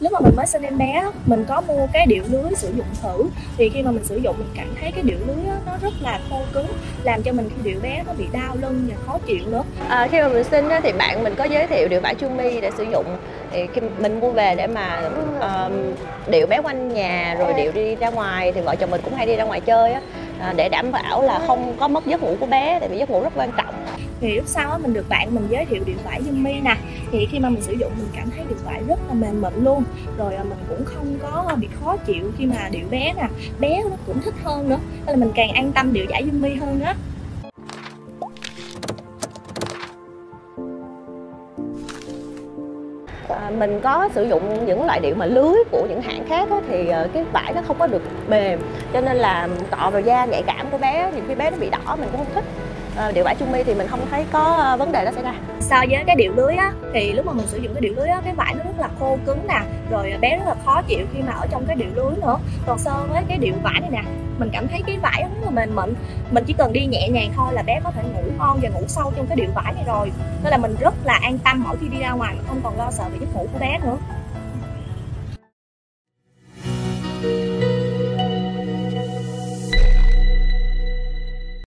lúc mà mình mới sinh em bé mình có mua cái điệu lưới sử dụng thử thì khi mà mình sử dụng mình cảm thấy cái điệu lưới nó rất là khô cứng làm cho mình khi điệu bé nó bị đau lưng và khó chịu nữa. À, khi mà mình sinh thì bạn mình có giới thiệu điệu vải chu mi để sử dụng. Thì khi mình mua về để mà uh, điệu bé quanh nhà rồi điệu đi ra ngoài thì vợ chồng mình cũng hay đi ra ngoài chơi á. À, để đảm bảo là không có mất giấc ngủ của bé tại vì giấc ngủ rất quan trọng thì lúc sau á mình được bạn mình giới thiệu điện thoại Yumi nè. Thì khi mà mình sử dụng mình cảm thấy điện thoại rất là mềm mịn luôn. Rồi à, mình cũng không có à, bị khó chịu khi mà điệu bé nè. Bé nó cũng thích hơn nữa nên là mình càng an tâm điệu giải Yumi hơn á. À, mình có sử dụng những loại điệu mà lưới của những hãng khác á, thì ờ, cái vải nó không có được mềm. Cho nên là cọ vào da nhạy cảm của bé thì khi bé nó bị đỏ mình cũng không thích. Ờ, điệu vải chung mi thì mình không thấy có ờ, vấn đề đó xảy ra. So với cái điệu lưới á, thì lúc mà mình sử dụng cái điệu lưới á, cái vải nó rất là khô cứng nè, rồi ờ, bé rất là khó chịu khi mà ở trong cái điệu lưới nữa. Còn so với cái điệu vải này nè, mình cảm thấy cái vải rất là mềm mịn. Mình chỉ cần đi nhẹ nhàng thôi là bé có thể ngủ ngon và ngủ sâu trong cái điệu vải này rồi. Nên là mình rất là an tâm mỗi khi đi ra ngoài không còn lo sợ về giấc ngủ của bé nữa.